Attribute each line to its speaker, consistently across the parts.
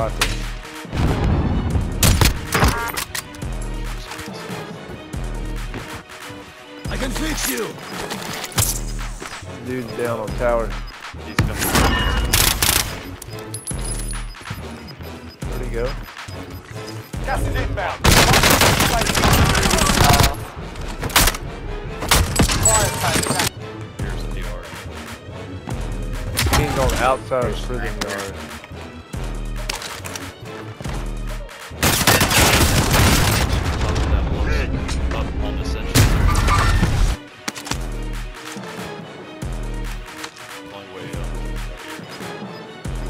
Speaker 1: Oh, I
Speaker 2: can fix you.
Speaker 1: Dude's down on tower.
Speaker 3: He's coming.
Speaker 1: Where'd he go?
Speaker 4: Gas is inbound. Fire sale.
Speaker 3: Here's the DR.
Speaker 1: He's on the outside of the prison yard.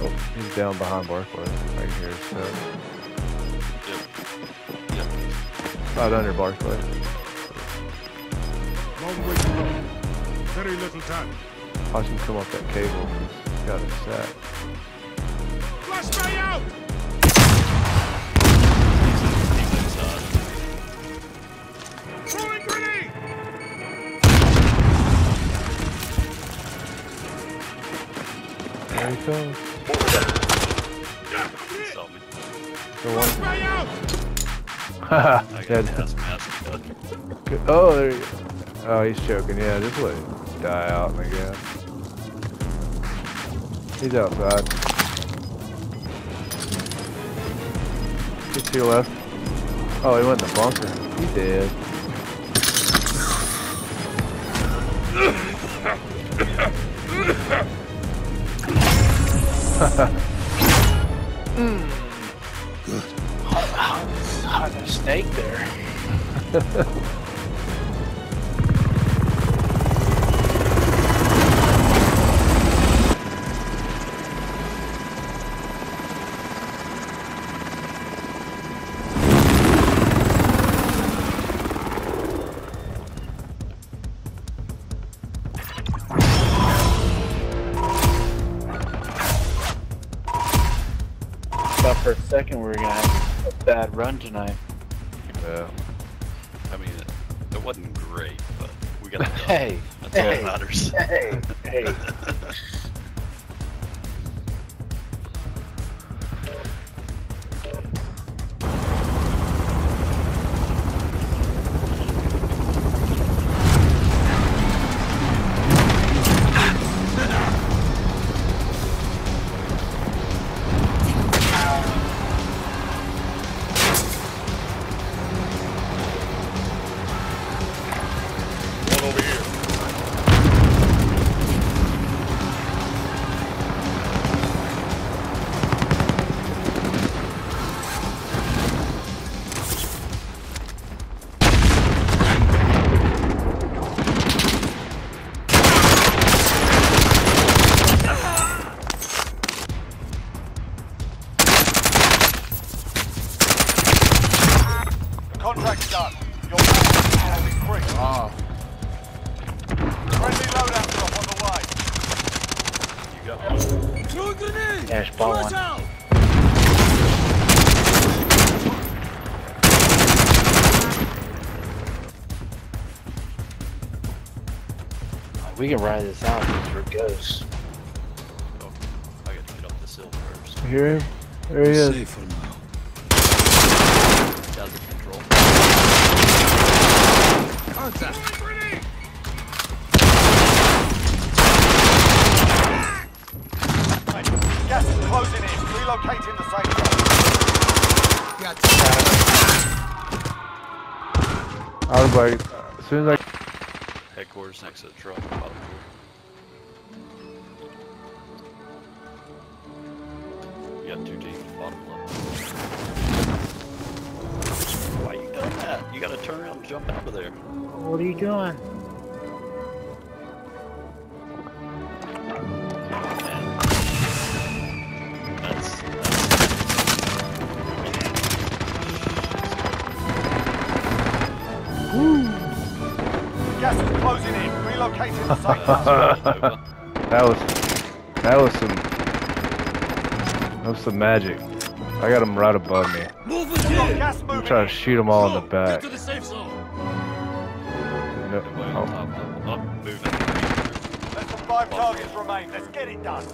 Speaker 1: Oh, he's down behind Barclay. Right here, so.
Speaker 3: Yep. Yep.
Speaker 1: Right under Barclay.
Speaker 2: Long way to go. Very little time.
Speaker 1: Watch him come off that cable. He's got it set.
Speaker 2: Flashbang out!
Speaker 3: He's inside.
Speaker 2: Throwing grenade!
Speaker 1: There he comes. The one.
Speaker 2: Flashbang!
Speaker 1: Haha.
Speaker 3: I got
Speaker 1: yeah.
Speaker 3: gas mask gun.
Speaker 1: good. Oh, there you go. Oh, he's choking. Yeah, just let him die out, I guess. He's outside. Get to your left. Oh, he went in the bunker. He did.
Speaker 5: Hot a snake there. for a second we were gonna have a bad run tonight.
Speaker 1: Yeah.
Speaker 3: I mean, it, it wasn't great, but we got.
Speaker 5: Hey,
Speaker 3: That's all
Speaker 5: hey.
Speaker 3: that matters.
Speaker 5: hey, hey.
Speaker 4: One over here. Contract's done. Your man is free.
Speaker 5: Oh,
Speaker 3: You got one.
Speaker 2: Throw a grenade!
Speaker 5: Ash ball one.
Speaker 2: out!
Speaker 5: we can ride this out for ghosts.
Speaker 3: Oh, I got to get up the sill first.
Speaker 1: You hear him? There he is.
Speaker 2: Safe for now.
Speaker 3: Down the control.
Speaker 2: Contact! Grenade!
Speaker 4: Gas is closing in. Relocating the safe zone.
Speaker 2: Got
Speaker 1: I was like, as soon as I
Speaker 3: Headquarters next to the truck. Bottom floor. You got two teams, bottom left. Why you done that? You gotta turn around and jump out of there.
Speaker 5: What are you doing?
Speaker 1: that was that was some that was some magic. I got him right above me.
Speaker 2: Move
Speaker 4: Got
Speaker 2: again!
Speaker 4: gas
Speaker 1: I'm trying to shoot them all in the back.
Speaker 2: Get to the safe zone!
Speaker 1: No, oh,
Speaker 3: top level. Up, moving.
Speaker 4: Less than five targets remain. Let's get it done.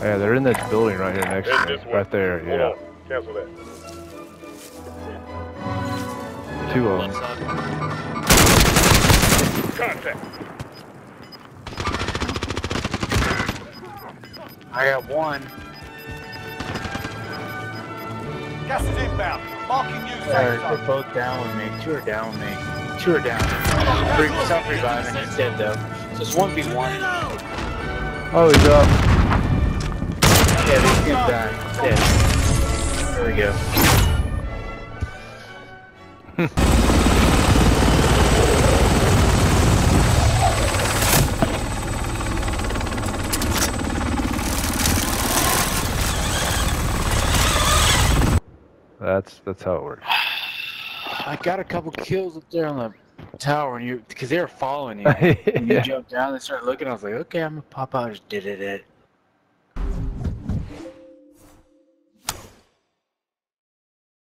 Speaker 1: Yeah, they're in this building right here next to
Speaker 6: this
Speaker 1: me. Right there, yeah.
Speaker 6: Cancel that.
Speaker 1: Two of them.
Speaker 3: Side.
Speaker 6: Contact.
Speaker 5: I got one.
Speaker 4: Gas is inbound. Marking you
Speaker 5: They're,
Speaker 4: safe
Speaker 5: they're both down with me. Two are down with me. Two are down. Three, some reviving. He's dead though. So it's one v one.
Speaker 1: Oh, he's up.
Speaker 5: Yeah, these two dying. Dead. There we go.
Speaker 1: That's that's how it works.
Speaker 5: I got a couple kills up there on the tower, and you because they were following you. And you
Speaker 1: yeah.
Speaker 5: jumped down they started looking. I was like, okay, I'm gonna pop out. Just did it. it.